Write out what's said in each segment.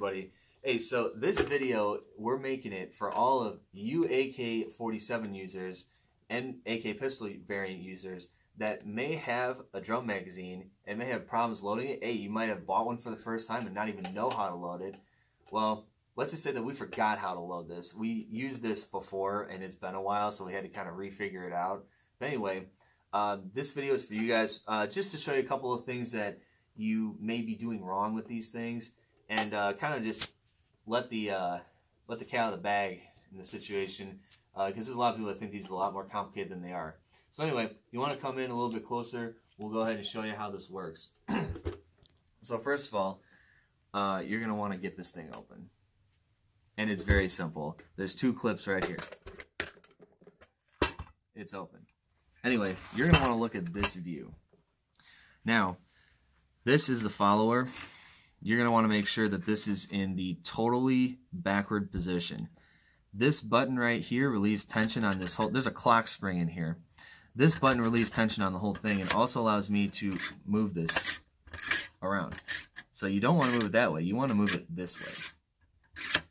Hey, so this video, we're making it for all of you AK-47 users and AK pistol variant users that may have a drum magazine and may have problems loading it. Hey, you might have bought one for the first time and not even know how to load it. Well, let's just say that we forgot how to load this. We used this before and it's been a while, so we had to kind of refigure it out. But anyway, uh, this video is for you guys uh, just to show you a couple of things that you may be doing wrong with these things and uh, kind of just let the uh, let the cat out of the bag in the situation because uh, there's a lot of people that think these are a lot more complicated than they are. So anyway, you want to come in a little bit closer. We'll go ahead and show you how this works. so first of all, uh, you're going to want to get this thing open. And it's very simple. There's two clips right here. It's open. Anyway, you're going to want to look at this view. Now, this is the follower. You're going to want to make sure that this is in the totally backward position. This button right here relieves tension on this whole, there's a clock spring in here. This button relieves tension on the whole thing and also allows me to move this around. So you don't want to move it that way, you want to move it this way.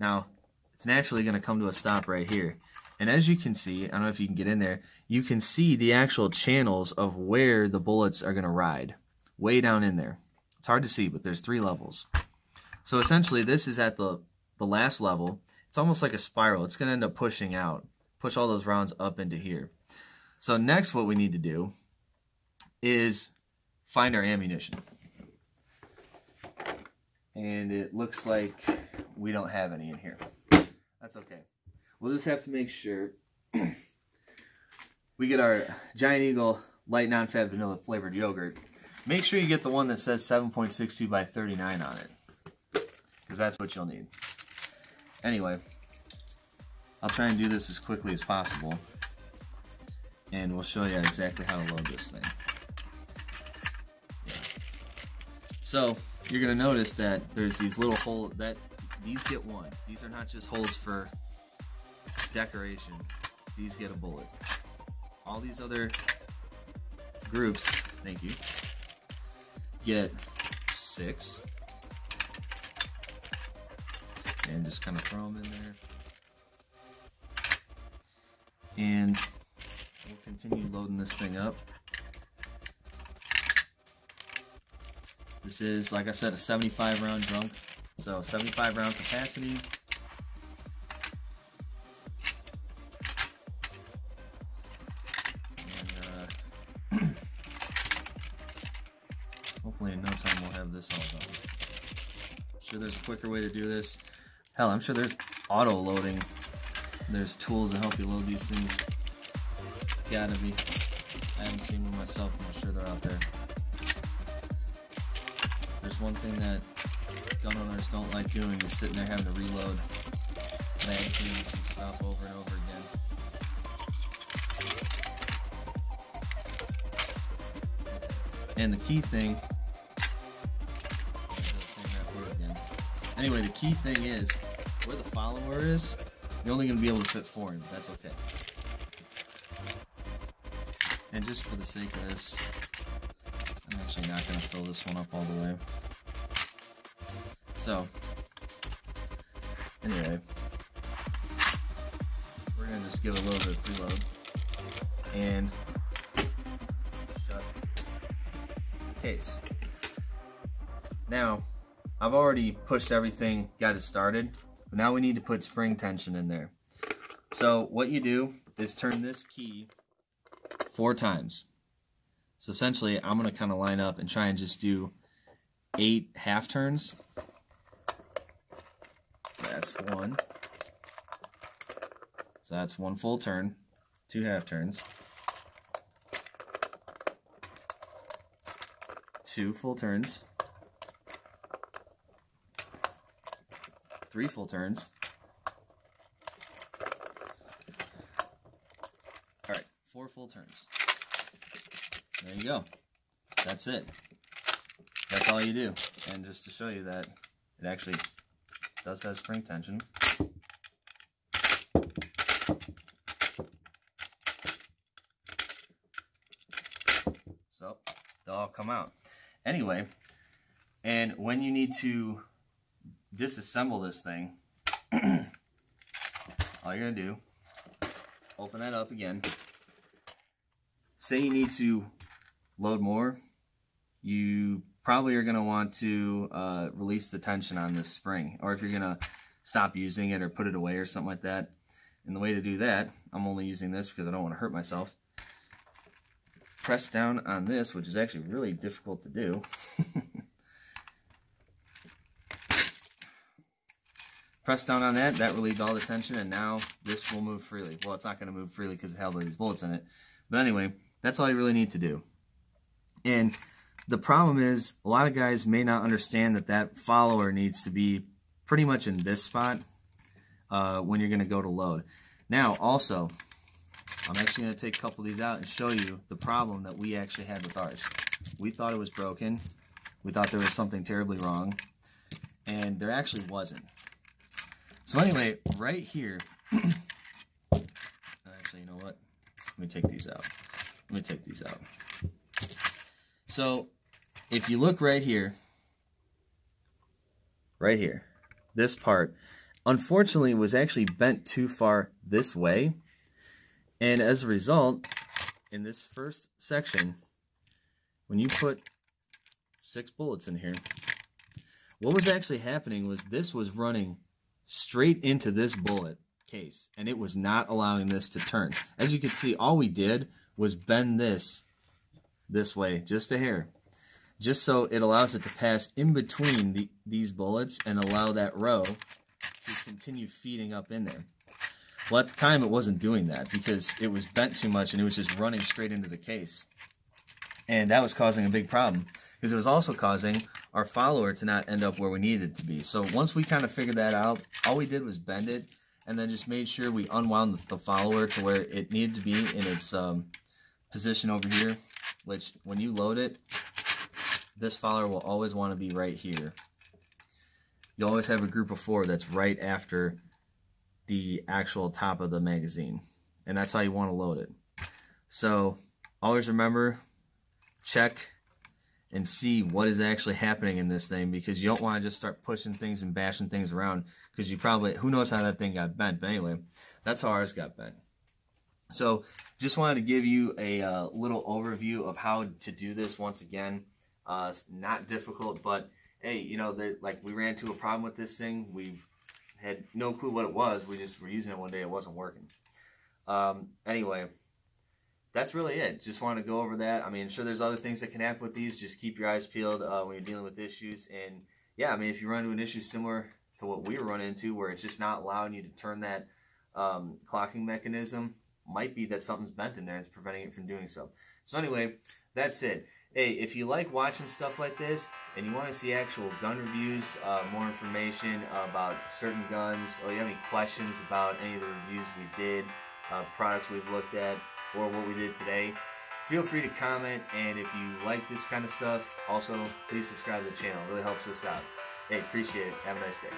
Now, it's naturally going to come to a stop right here. And as you can see, I don't know if you can get in there, you can see the actual channels of where the bullets are going to ride way down in there. It's hard to see, but there's three levels. So essentially, this is at the, the last level. It's almost like a spiral. It's going to end up pushing out, push all those rounds up into here. So next what we need to do is find our ammunition. And it looks like we don't have any in here. That's okay. We'll just have to make sure we get our Giant Eagle light non-fat vanilla flavored yogurt Make sure you get the one that says 7.62 by 39 on it. Because that's what you'll need. Anyway, I'll try and do this as quickly as possible. And we'll show you exactly how to load this thing. Yeah. So, you're going to notice that there's these little holes that these get one. These are not just holes for decoration. These get a bullet. All these other groups, thank you, get six. And just kind of throw them in there. And we'll continue loading this thing up. This is, like I said, a 75 round drum. So 75 round capacity. Have this all done. I'm sure there's a quicker way to do this. Hell, I'm sure there's auto loading. There's tools to help you load these things. Gotta be. I haven't seen one myself, I'm sure they're out there. There's one thing that gun owners don't like doing is sitting there having to reload magazines and stuff over and over again. And the key thing Anyway, the key thing is, where the follower is, you're only going to be able to fit four in. That's okay. And just for the sake of this, I'm actually not going to fill this one up all the way. So, anyway, we're going to just give a little bit of preload. And shut the case. Now, I've already pushed everything, got it started, but now we need to put spring tension in there. So what you do is turn this key four times. So essentially, I'm going to kind of line up and try and just do eight half turns. That's one. So that's one full turn, two half turns. Two full turns. Three full turns. All right, four full turns. There you go. That's it. That's all you do. And just to show you that it actually does have spring tension. So they'll all come out. Anyway, and when you need to disassemble this thing, all you're going to do, open that up again. Say you need to load more, you probably are going to want to uh, release the tension on this spring. Or if you're going to stop using it or put it away or something like that. And the way to do that, I'm only using this because I don't want to hurt myself. Press down on this, which is actually really difficult to do. Press down on that, that relieved all the tension, and now this will move freely. Well, it's not going to move freely because it held all these bullets in it. But anyway, that's all you really need to do. And the problem is, a lot of guys may not understand that that follower needs to be pretty much in this spot uh, when you're going to go to load. Now, also, I'm actually going to take a couple of these out and show you the problem that we actually had with ours. We thought it was broken. We thought there was something terribly wrong. And there actually wasn't. So anyway, right here, uh, actually, you know what? Let me take these out. Let me take these out. So if you look right here, right here, this part, unfortunately was actually bent too far this way. And as a result, in this first section, when you put six bullets in here, what was actually happening was this was running straight into this bullet case and it was not allowing this to turn. As you can see, all we did was bend this this way, just a hair, just so it allows it to pass in between the, these bullets and allow that row to continue feeding up in there. Well, at the time, it wasn't doing that because it was bent too much and it was just running straight into the case. And that was causing a big problem because it was also causing our follower to not end up where we needed it to be. So once we kind of figured that out, all we did was bend it and then just made sure we unwound the, follower to where it needed to be in its um, position over here, which when you load it, this follower will always want to be right here. You always have a group of four that's right after the actual top of the magazine. And that's how you want to load it. So always remember, check and see what is actually happening in this thing because you don't want to just start pushing things and bashing things around because you probably, who knows how that thing got bent. But anyway, that's how ours got bent. So just wanted to give you a uh, little overview of how to do this once again. Uh, it's not difficult, but hey, you know, like we ran into a problem with this thing. We had no clue what it was. We just were using it one day. It wasn't working. Um, anyway, that's really it. Just want to go over that. I mean, sure, there's other things that can happen with these. Just keep your eyes peeled uh, when you're dealing with issues. And yeah, I mean, if you run into an issue similar to what we run into, where it's just not allowing you to turn that um, clocking mechanism, might be that something's bent in there and it's preventing it from doing so. So anyway, that's it. Hey, if you like watching stuff like this and you want to see actual gun reviews, uh, more information about certain guns, or you have any questions about any of the reviews we did, uh, products we've looked at, or what we did today, feel free to comment. And if you like this kind of stuff, also please subscribe to the channel. It really helps us out. Hey, appreciate it. Have a nice day.